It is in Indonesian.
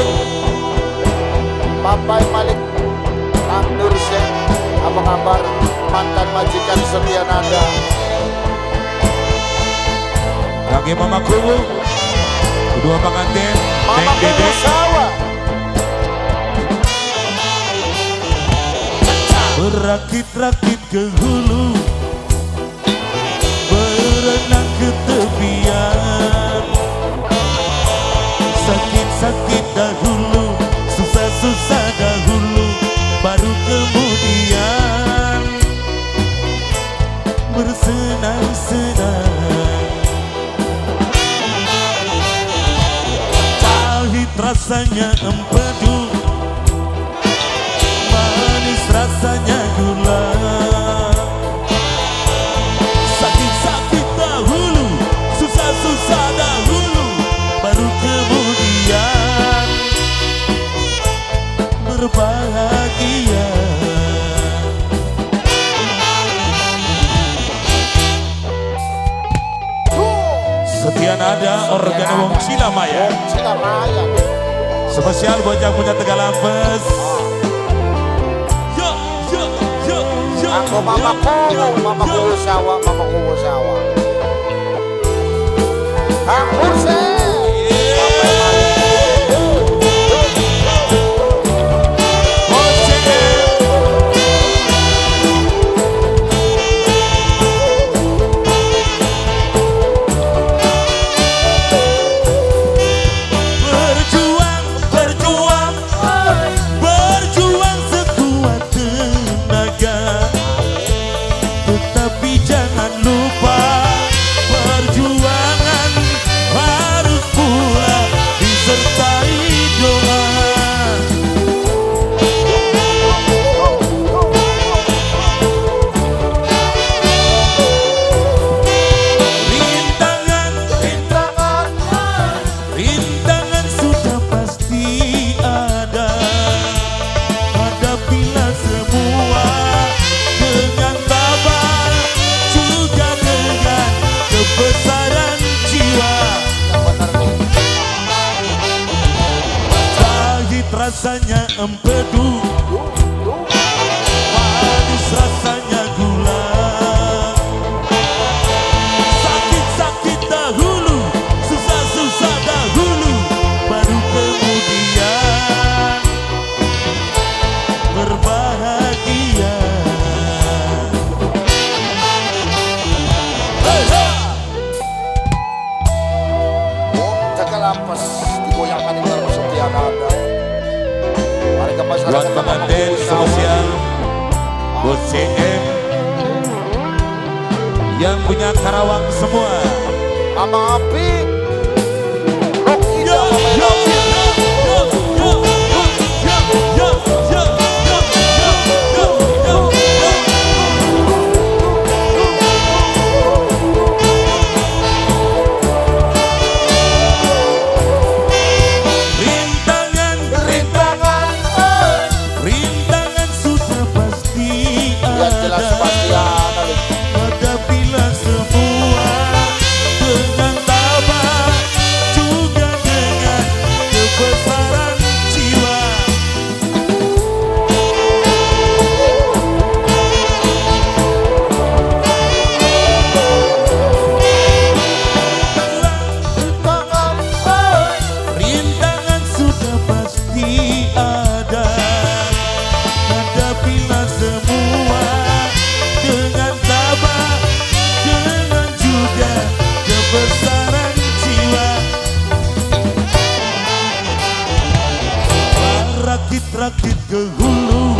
Malik Papai Malik Kang Nursen Apa kabar? Mantan majikan setia nada Lagi Mama Kubu Kedua pengantin Mama Dede. Kusawa Berakit-rakit ke hulu rasanya empedu. Manis rasanya gula. Sakit-sakit dahulu Susah-susah dahulu Baru kemudian Berbahagia. Setia nada organ wong Cilamaya Maya Spesial buat yang punya Tegalampes Yo, yo, yo, yo Aku Mama Kubu Mama Kusawa Mama Kusawa Kang Nursen rasanya empedu. Manis rasanya gula. Sakit-sakit dahulu Susah-susah dahulu Baru kemudian Berbahagia. Hey, hey! Jaga Buat pengantin spesial Buat CM Yang punya Karawang semua. Mama Apik Rakit-rakit ke hulu